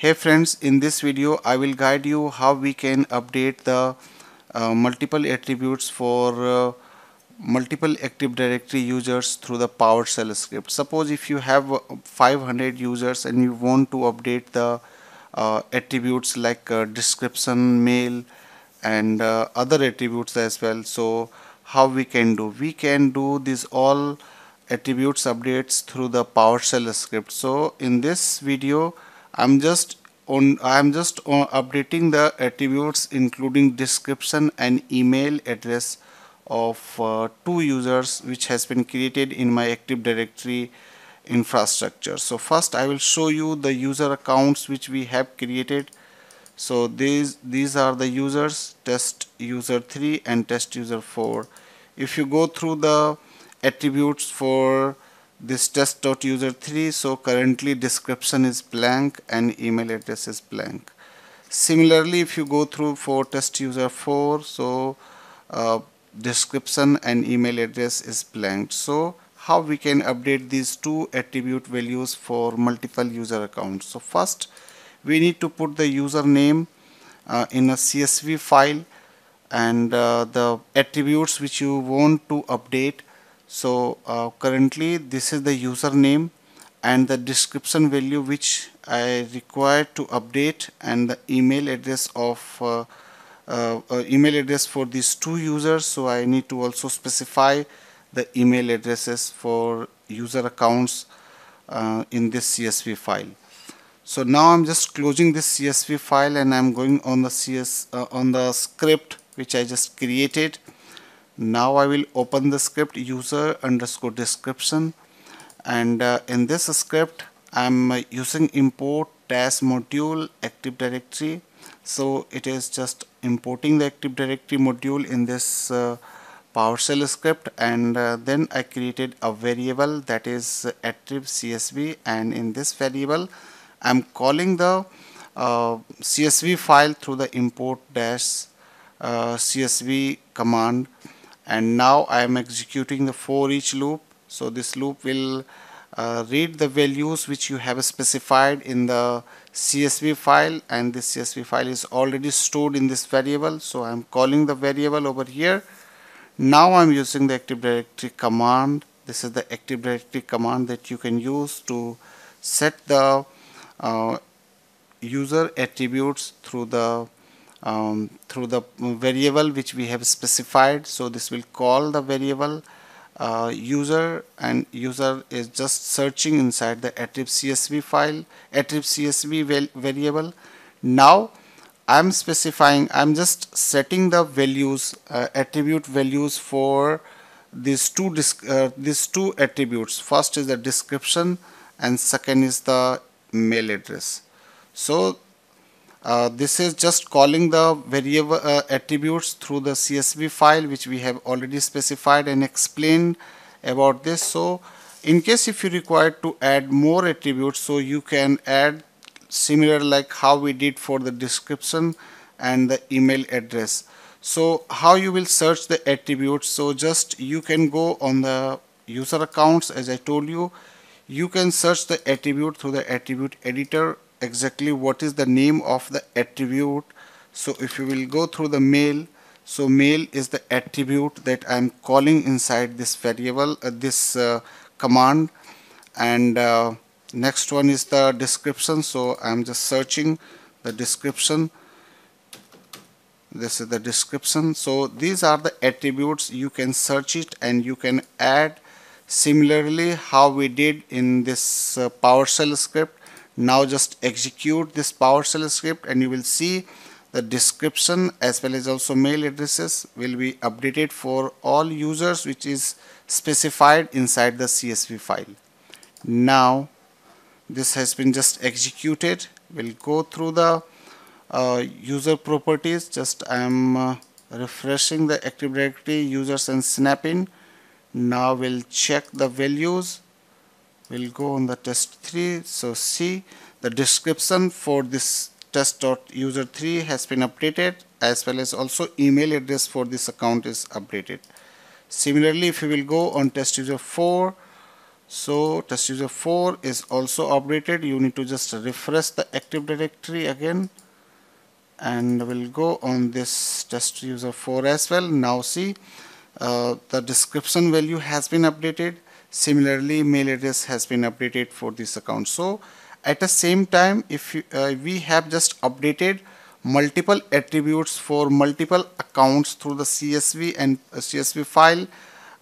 Hey friends, in this video I will guide you how we can update the uh, multiple attributes for uh, multiple Active Directory users through the PowerShell script. Suppose if you have uh, 500 users and you want to update the uh, attributes like uh, description, mail and uh, other attributes as well. So how we can do? We can do this all attributes updates through the PowerShell script. So in this video I'm just on I'm just on updating the attributes including description and email address of uh, two users which has been created in my Active Directory infrastructure. So first I will show you the user accounts which we have created. So these these are the users test user 3 and test user 4. If you go through the attributes for this test.user3 so currently description is blank and email address is blank. Similarly if you go through for test user 4 so uh, description and email address is blank. So how we can update these two attribute values for multiple user accounts? So first we need to put the username uh, in a CSV file and uh, the attributes which you want to update so uh, currently this is the username and the description value which I require to update and the email address of uh, uh, uh, email address for these two users. So I need to also specify the email addresses for user accounts uh, in this CSV file. So now I'm just closing this CSV file and I'm going on the CS uh, on the script which I just created now I will open the script user underscore description. And uh, in this script I'm using import dash module active directory. So it is just importing the active directory module in this uh, PowerShell script. And uh, then I created a variable that is attrib CSV and in this variable I'm calling the uh, CSV file through the import dash uh, CSV command and now I am executing the for each loop. So this loop will uh, read the values which you have specified in the CSV file. And this CSV file is already stored in this variable. So I'm calling the variable over here. Now I'm using the Active Directory command. This is the Active Directory command that you can use to set the uh, user attributes through the um, through the variable which we have specified. So this will call the variable uh, user and user is just searching inside the attrib csv file attrib csv variable. Now I'm specifying I'm just setting the values uh, attribute values for these two uh, these two attributes. First is the description and second is the mail address. So uh, this is just calling the variable uh, attributes through the CSV file which we have already specified and explained about this. So in case if you require to add more attributes so you can add similar like how we did for the description and the email address. So how you will search the attributes so just you can go on the user accounts as I told you you can search the attribute through the attribute editor exactly what is the name of the attribute. So if you will go through the mail so mail is the attribute that I'm calling inside this variable uh, this uh, command. And uh, next one is the description. So I'm just searching the description. This is the description. So these are the attributes. You can search it and you can add. Similarly how we did in this uh, PowerShell script now just execute this PowerShell script and you will see the description as well as also mail addresses will be updated for all users which is specified inside the CSV file. Now this has been just executed. We'll go through the uh, user properties. Just I am uh, refreshing the Active Directory users and snap-in. Now we'll check the values we'll go on the test 3 so see the description for this test.user3 has been updated as well as also email address for this account is updated. Similarly if you will go on test user 4 so test user 4 is also updated. You need to just refresh the active directory again. And we'll go on this test user 4 as well. Now see uh, the description value has been updated similarly mail address has been updated for this account so at the same time if you, uh, we have just updated multiple attributes for multiple accounts through the CSV and uh, CSV file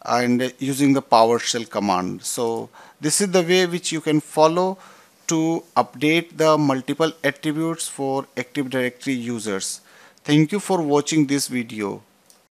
and using the PowerShell command. So this is the way which you can follow to update the multiple attributes for Active Directory users. Thank you for watching this video.